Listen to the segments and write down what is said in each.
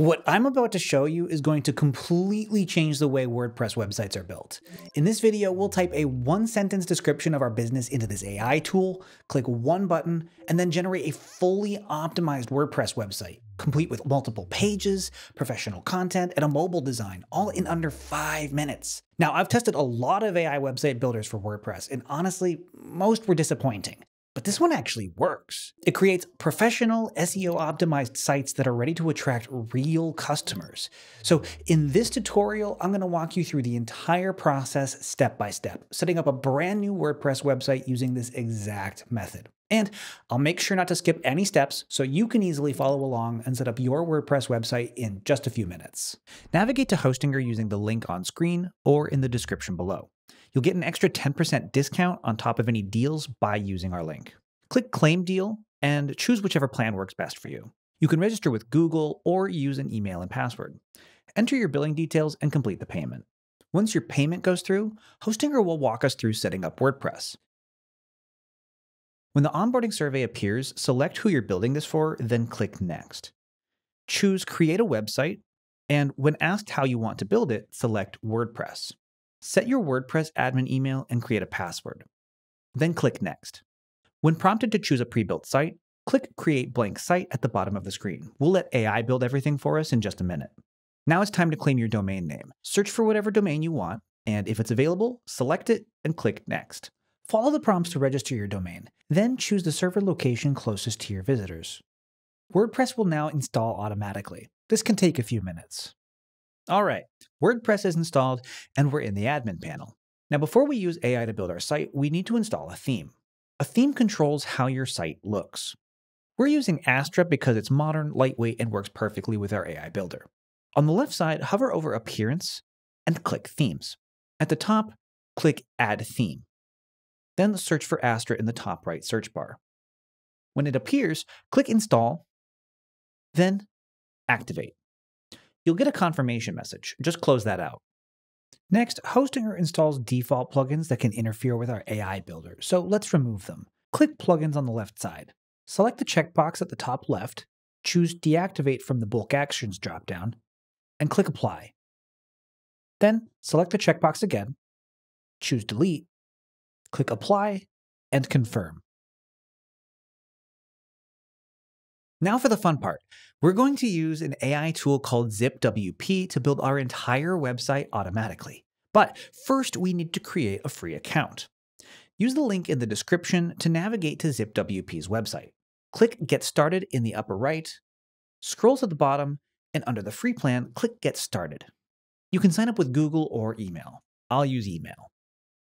What I'm about to show you is going to completely change the way WordPress websites are built. In this video, we'll type a one sentence description of our business into this AI tool, click one button, and then generate a fully optimized WordPress website, complete with multiple pages, professional content, and a mobile design, all in under five minutes. Now, I've tested a lot of AI website builders for WordPress, and honestly, most were disappointing. But this one actually works. It creates professional SEO optimized sites that are ready to attract real customers. So in this tutorial, I'm going to walk you through the entire process step by step, setting up a brand new WordPress website using this exact method. And I'll make sure not to skip any steps so you can easily follow along and set up your WordPress website in just a few minutes. Navigate to Hostinger using the link on screen or in the description below. You'll get an extra 10% discount on top of any deals by using our link. Click Claim Deal and choose whichever plan works best for you. You can register with Google or use an email and password. Enter your billing details and complete the payment. Once your payment goes through, Hostinger will walk us through setting up WordPress. When the onboarding survey appears, select who you're building this for, then click Next. Choose Create a Website, and when asked how you want to build it, select WordPress. Set your WordPress admin email and create a password. Then click Next. When prompted to choose a pre-built site, click Create Blank Site at the bottom of the screen. We'll let AI build everything for us in just a minute. Now it's time to claim your domain name. Search for whatever domain you want, and if it's available, select it and click Next. Follow the prompts to register your domain, then choose the server location closest to your visitors. WordPress will now install automatically. This can take a few minutes. All right, WordPress is installed and we're in the admin panel. Now, before we use AI to build our site, we need to install a theme. A theme controls how your site looks. We're using Astra because it's modern, lightweight, and works perfectly with our AI builder. On the left side, hover over Appearance and click Themes. At the top, click Add Theme. Then search for Astra in the top right search bar. When it appears, click Install, then Activate you'll get a confirmation message. Just close that out. Next, Hostinger installs default plugins that can interfere with our AI builder, so let's remove them. Click Plugins on the left side. Select the checkbox at the top left, choose Deactivate from the Bulk Actions dropdown, and click Apply. Then, select the checkbox again, choose Delete, click Apply, and Confirm. Now for the fun part. We're going to use an AI tool called ZipWP to build our entire website automatically. But first, we need to create a free account. Use the link in the description to navigate to ZipWP's website. Click Get Started in the upper right, scroll to the bottom, and under the free plan, click Get Started. You can sign up with Google or email. I'll use email.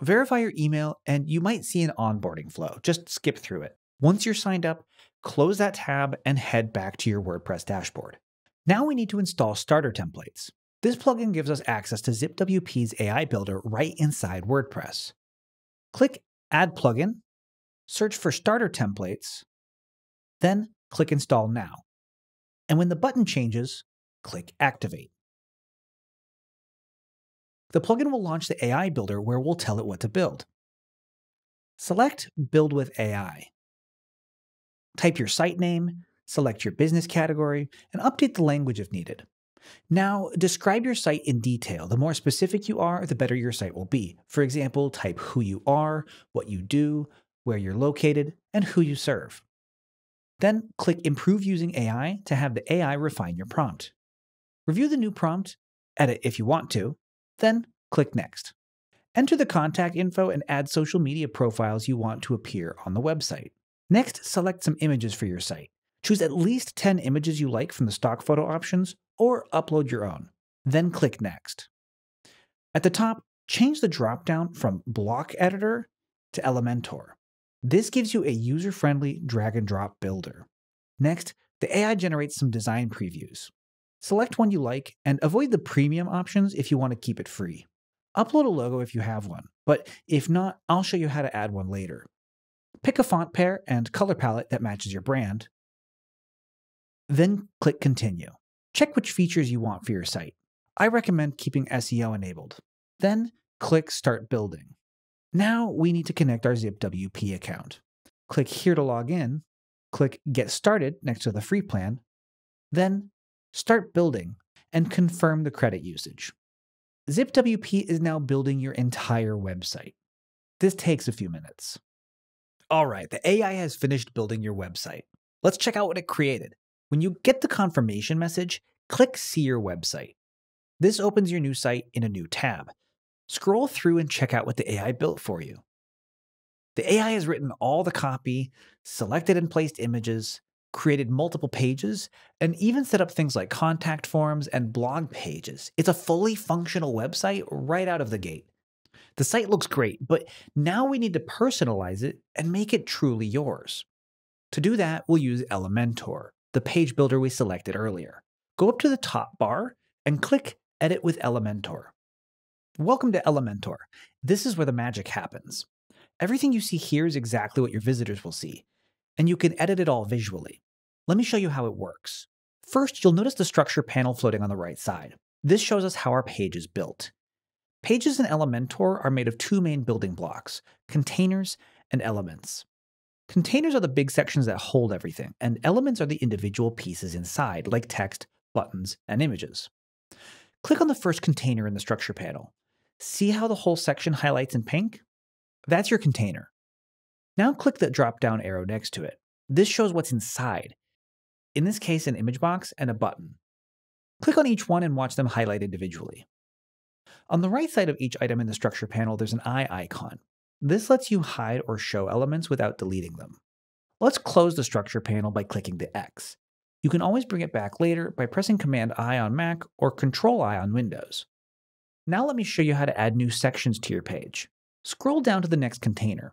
Verify your email, and you might see an onboarding flow. Just skip through it. Once you're signed up, close that tab and head back to your WordPress dashboard. Now we need to install starter templates. This plugin gives us access to ZipWP's AI builder right inside WordPress. Click Add Plugin, search for Starter Templates, then click Install Now. And when the button changes, click Activate. The plugin will launch the AI builder where we'll tell it what to build. Select Build with AI. Type your site name, select your business category, and update the language if needed. Now, describe your site in detail. The more specific you are, the better your site will be. For example, type who you are, what you do, where you're located, and who you serve. Then click Improve using AI to have the AI refine your prompt. Review the new prompt, edit if you want to, then click Next. Enter the contact info and add social media profiles you want to appear on the website. Next, select some images for your site. Choose at least 10 images you like from the stock photo options or upload your own. Then click Next. At the top, change the dropdown from Block Editor to Elementor. This gives you a user friendly drag and drop builder. Next, the AI generates some design previews. Select one you like and avoid the premium options if you want to keep it free. Upload a logo if you have one, but if not, I'll show you how to add one later. Pick a font pair and color palette that matches your brand. Then click Continue. Check which features you want for your site. I recommend keeping SEO enabled. Then click Start Building. Now we need to connect our ZipWP account. Click here to log in, click Get Started next to the free plan, then start building, and confirm the credit usage. ZipWP is now building your entire website. This takes a few minutes. All right, the AI has finished building your website. Let's check out what it created. When you get the confirmation message, click See Your Website. This opens your new site in a new tab. Scroll through and check out what the AI built for you. The AI has written all the copy, selected and placed images, created multiple pages, and even set up things like contact forms and blog pages. It's a fully functional website right out of the gate. The site looks great, but now we need to personalize it and make it truly yours. To do that, we'll use Elementor, the page builder we selected earlier. Go up to the top bar and click Edit with Elementor. Welcome to Elementor. This is where the magic happens. Everything you see here is exactly what your visitors will see, and you can edit it all visually. Let me show you how it works. First, you'll notice the structure panel floating on the right side. This shows us how our page is built. Pages in Elementor are made of two main building blocks, containers and elements. Containers are the big sections that hold everything, and elements are the individual pieces inside, like text, buttons, and images. Click on the first container in the structure panel. See how the whole section highlights in pink? That's your container. Now click the drop down arrow next to it. This shows what's inside. In this case, an image box and a button. Click on each one and watch them highlight individually. On the right side of each item in the structure panel, there's an eye icon. This lets you hide or show elements without deleting them. Let's close the structure panel by clicking the X. You can always bring it back later by pressing Command I on Mac or Control I on Windows. Now let me show you how to add new sections to your page. Scroll down to the next container.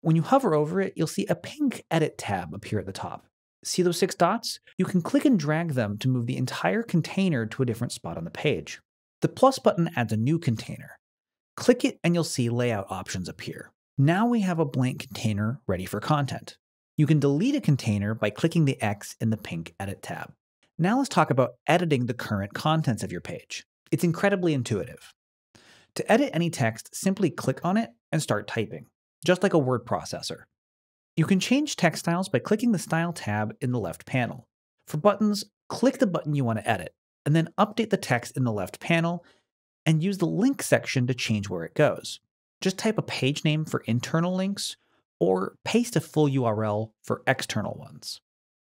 When you hover over it, you'll see a pink Edit tab appear at the top. See those six dots? You can click and drag them to move the entire container to a different spot on the page. The plus button adds a new container. Click it and you'll see layout options appear. Now we have a blank container ready for content. You can delete a container by clicking the X in the pink Edit tab. Now let's talk about editing the current contents of your page. It's incredibly intuitive. To edit any text, simply click on it and start typing, just like a word processor. You can change text styles by clicking the Style tab in the left panel. For buttons, click the button you want to edit, and then update the text in the left panel and use the link section to change where it goes. Just type a page name for internal links or paste a full URL for external ones.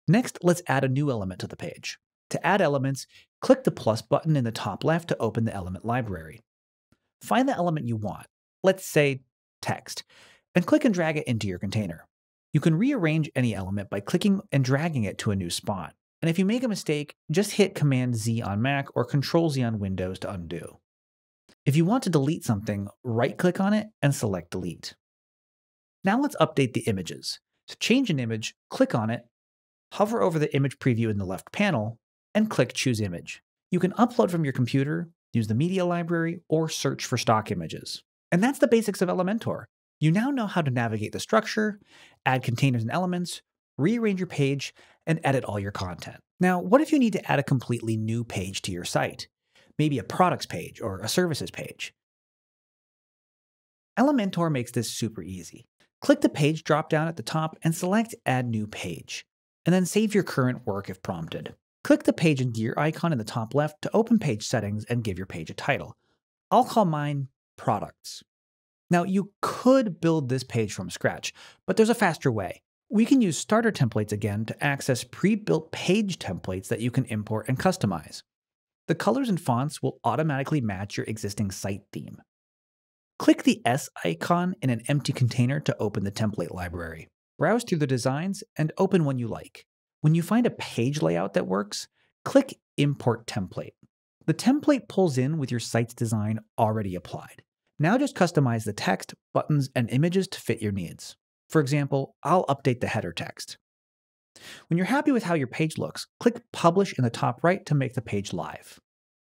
Next, let's add a new element to the page. To add elements, click the plus button in the top left to open the element library. Find the element you want, let's say text, and click and drag it into your container. You can rearrange any element by clicking and dragging it to a new spot. And if you make a mistake, just hit Command Z on Mac or Control Z on Windows to undo. If you want to delete something, right click on it and select Delete. Now let's update the images. To change an image, click on it, hover over the image preview in the left panel, and click Choose Image. You can upload from your computer, use the media library, or search for stock images. And that's the basics of Elementor. You now know how to navigate the structure, add containers and elements, rearrange your page, and edit all your content. Now, what if you need to add a completely new page to your site? Maybe a products page or a services page. Elementor makes this super easy. Click the page dropdown at the top and select Add New Page, and then save your current work if prompted. Click the page and gear icon in the top left to open page settings and give your page a title. I'll call mine Products. Now, you could build this page from scratch, but there's a faster way. We can use starter templates again to access pre-built page templates that you can import and customize. The colors and fonts will automatically match your existing site theme. Click the S icon in an empty container to open the template library. Browse through the designs and open one you like. When you find a page layout that works, click Import Template. The template pulls in with your site's design already applied. Now just customize the text, buttons, and images to fit your needs. For example, I'll update the header text. When you're happy with how your page looks, click Publish in the top right to make the page live.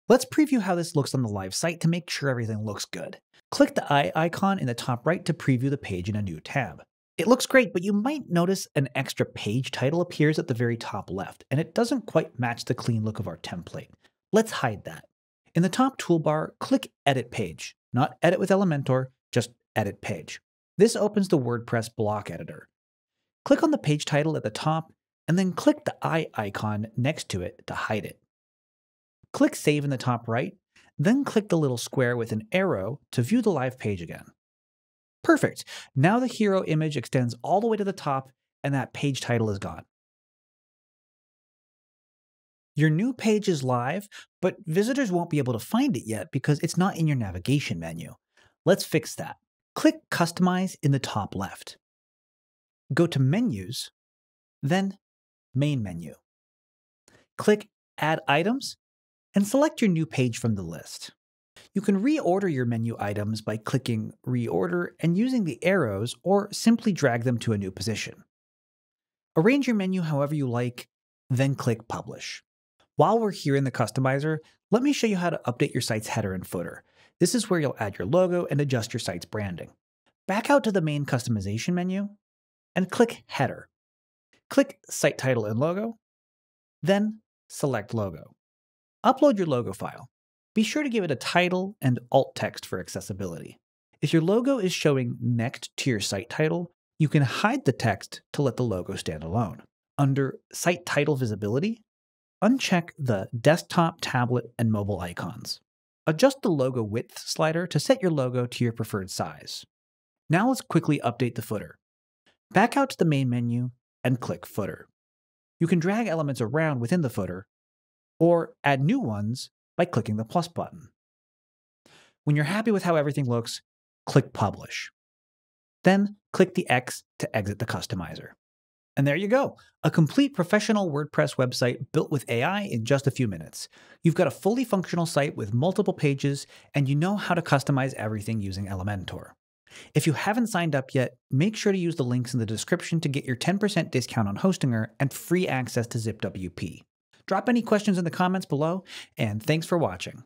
Let's preview how this looks on the live site to make sure everything looks good. Click the eye icon in the top right to preview the page in a new tab. It looks great, but you might notice an extra page title appears at the very top left, and it doesn't quite match the clean look of our template. Let's hide that. In the top toolbar, click Edit Page. Not Edit with Elementor, just Edit Page. This opens the WordPress block editor. Click on the page title at the top, and then click the eye icon next to it to hide it. Click Save in the top right, then click the little square with an arrow to view the live page again. Perfect. Now the hero image extends all the way to the top and that page title is gone. Your new page is live, but visitors won't be able to find it yet because it's not in your navigation menu. Let's fix that. Click Customize in the top left. Go to Menus, then Main Menu. Click Add Items and select your new page from the list. You can reorder your menu items by clicking Reorder and using the arrows or simply drag them to a new position. Arrange your menu however you like, then click Publish. While we're here in the customizer, let me show you how to update your site's header and footer. This is where you'll add your logo and adjust your site's branding. Back out to the main customization menu and click Header. Click Site Title and Logo, then select Logo. Upload your logo file. Be sure to give it a title and alt text for accessibility. If your logo is showing next to your site title, you can hide the text to let the logo stand alone. Under Site Title Visibility, uncheck the desktop, tablet, and mobile icons. Adjust the logo width slider to set your logo to your preferred size. Now let's quickly update the footer. Back out to the main menu and click Footer. You can drag elements around within the footer or add new ones by clicking the plus button. When you're happy with how everything looks, click Publish. Then click the X to exit the customizer. And there you go, a complete professional WordPress website built with AI in just a few minutes. You've got a fully functional site with multiple pages, and you know how to customize everything using Elementor. If you haven't signed up yet, make sure to use the links in the description to get your 10% discount on Hostinger and free access to ZipWP. Drop any questions in the comments below, and thanks for watching.